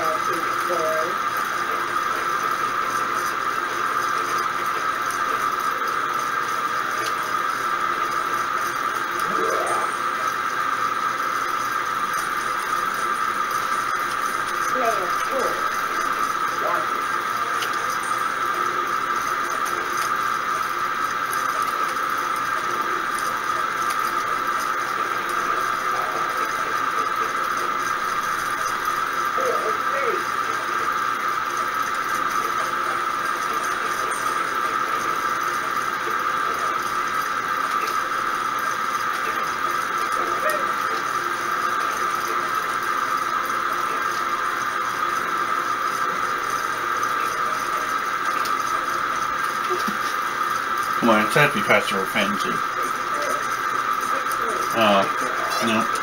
well to explore. Come on, it's happy Pastor Fancy. Uh, no.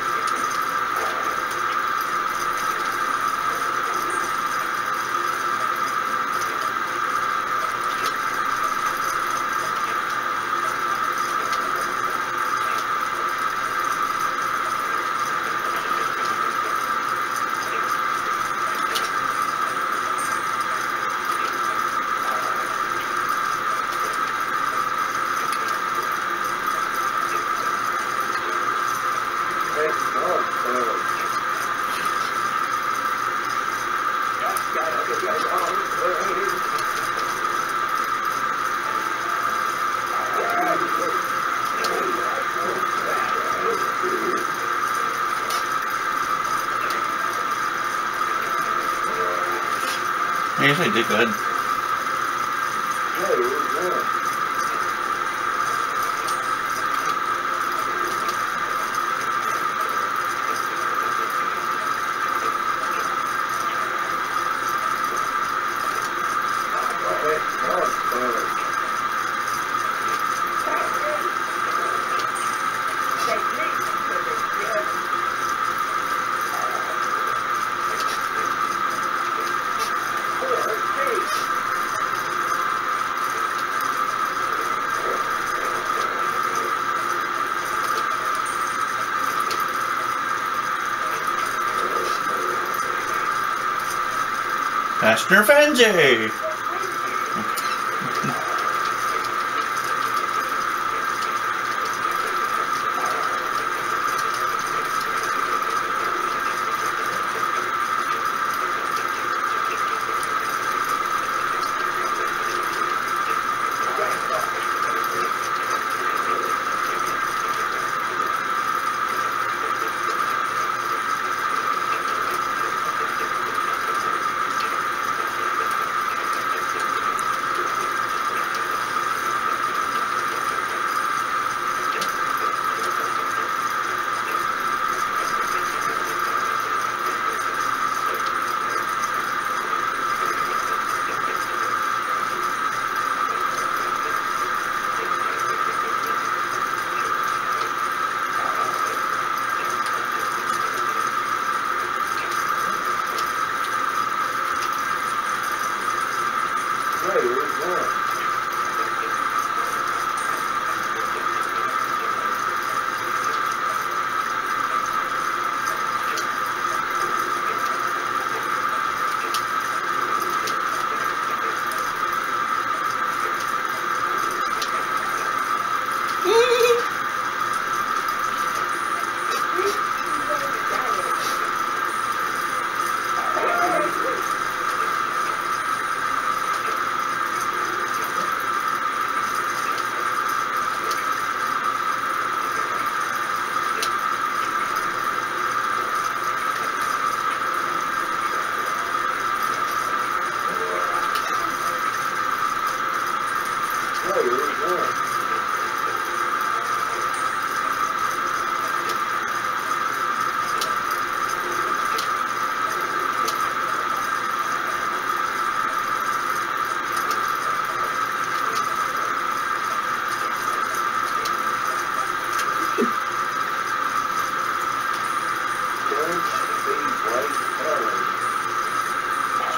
I usually did good. Pastor Fenji!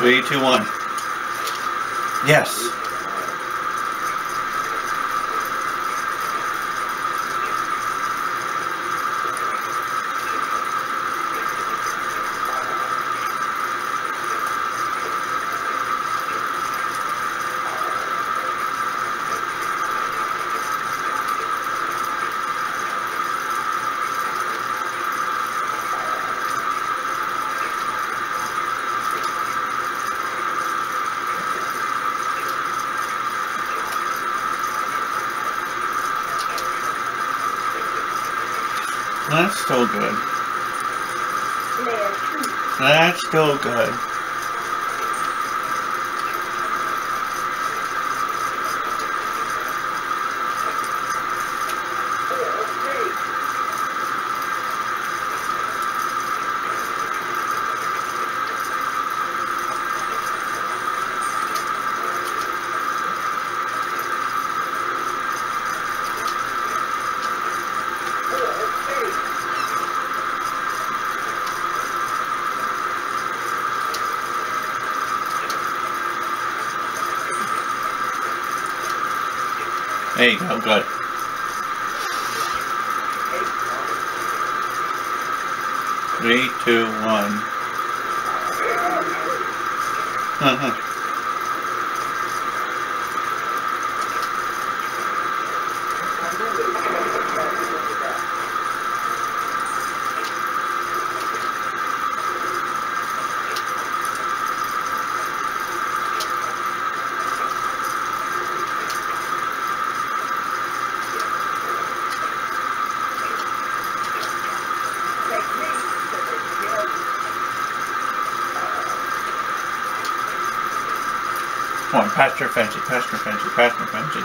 Three, two, one. Yes. That's still good. That's still good. There you go, good. Three, two, one. Uh-huh. Come on, past your fencing, past your fencing, past your fencing.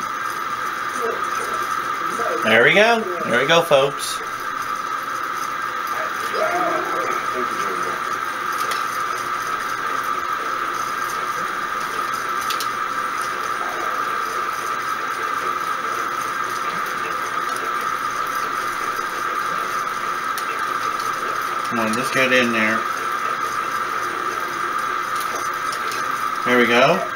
There we go. There we go, folks. Come on, let's get in there. There we go.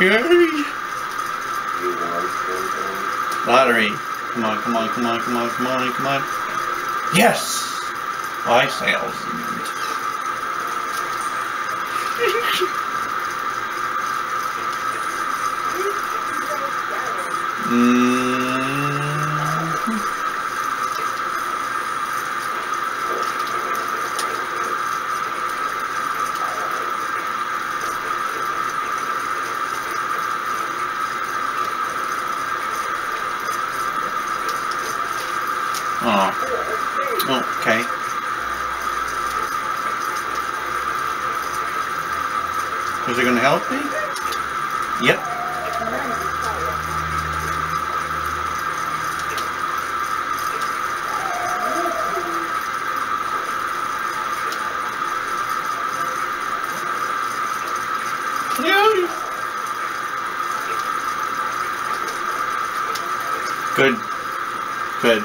Yay! Lottery. Come on, come on, come on, come on, come on, come on. Yes! Five thousand. Mm. Oh. Okay. Is it gonna help me? Yep. Good. Good.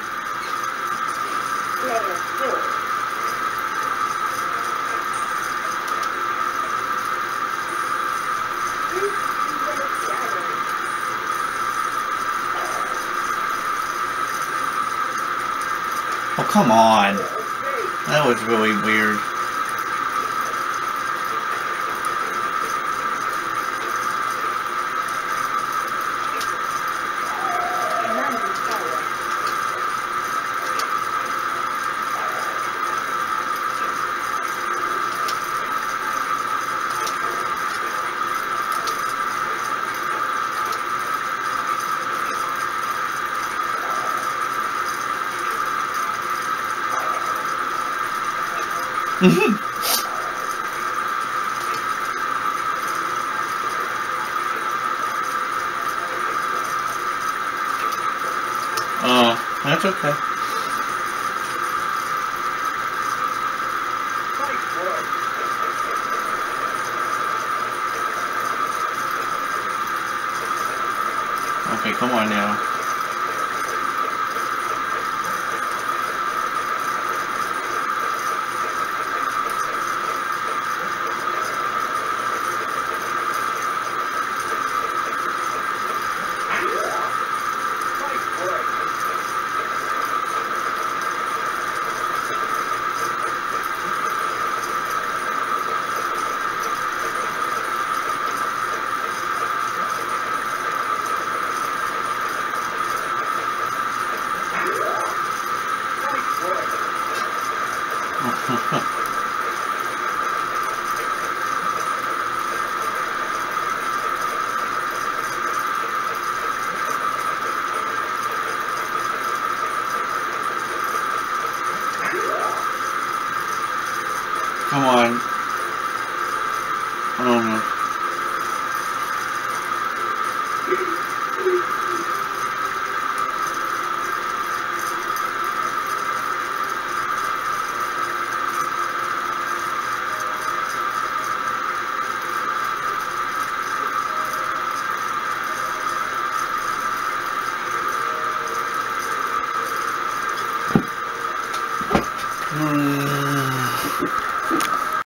Oh, come on. That was really weird. Mm-hmm. Uh, that's okay. Okay, come on now.